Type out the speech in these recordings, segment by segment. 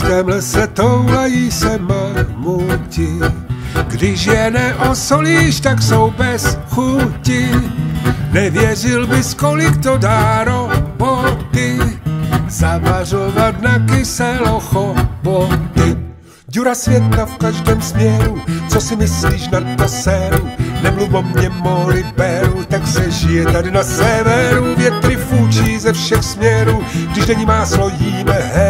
pražském lese toulají se mamuti. Když je neosolíš, tak jsou bez chuti. Nevěřil bys, kolik to dá roboty. Zavařovat na kyselo choboty. Děra světa v každém směru, co si myslíš na to séru? Nemluv o mě, moli beru, tak se žije tady na severu. Větry fůčí ze všech směrů, když není máslo, jíme heru.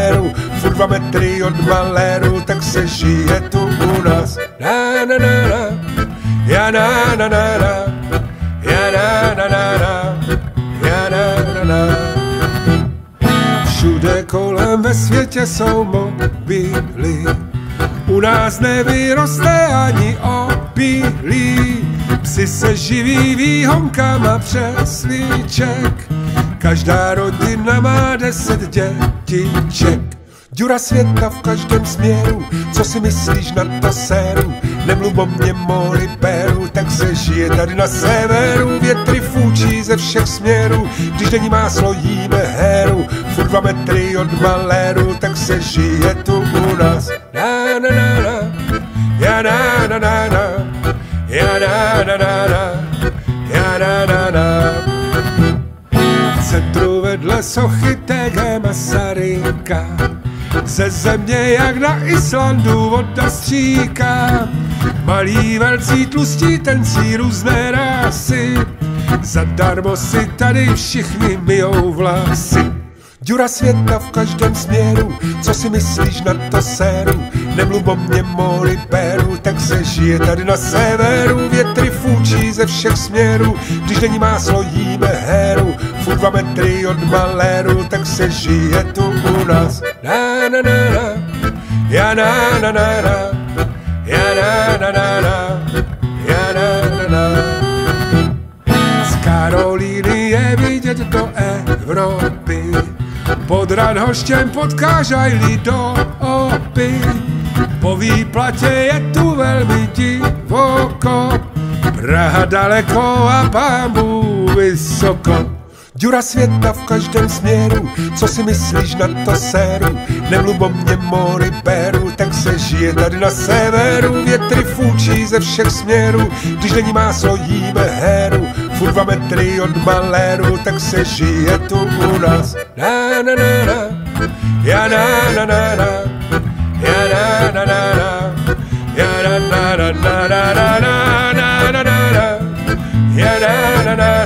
Dva metry od maléru, tak se žije tu u nás. Na na na na, ja na na na na, ja na na na na, ja na na na. Všude kolem ve světě jsou mobily, u nás nevyroste ani opilí. Psi se živí výhonkama přeslíček, každá rodina má deset dětiček. Děra světa v každém směru, co si myslíš na to séru? Nemluv o mě, moli beru, tak se žije tady na severu. Větry fůčí ze všech směrů, když není máslo, jíme heru. Furt dva metry od maléru, tak se žije tu u nás. Na na na na, ja na na na na, ja na na na na, ja na na na. V centru vedle sochy TG Masaryka ze země jak na Islandu voda stříká. Malí, velcí, tlustí, tencí různé rásy, zadarmo si tady všichni myjou vlasy. Děra světa v každém směru, co si myslíš na to séru? Nemluv o mě, moli beru, tak se žije tady na severu. Větry fůčí ze všech směrů, když není máslo, jíme heru. Furt dva metry od maléru, se žije tu u nás. Na na na na, ja na na na na, ja na na na na, ja na na na. Z Karolíny je vidět do Evropy, pod Radhoštěm do lidopy. Po výplatě je tu velmi divoko, Praha daleko a pambu vysoko. Děra světa v každém směru, co si myslíš na to séru? Nemluv o mě, mori beru, tak se žije tady na severu. Větry fůčí ze všech směrů, když není máslo, jíme heru. Furt dva metry od maléru, tak se žije tu u nás. Na na na na, ja na na na na, ja na na na na, ja na na na na na na na na na na, na na na na.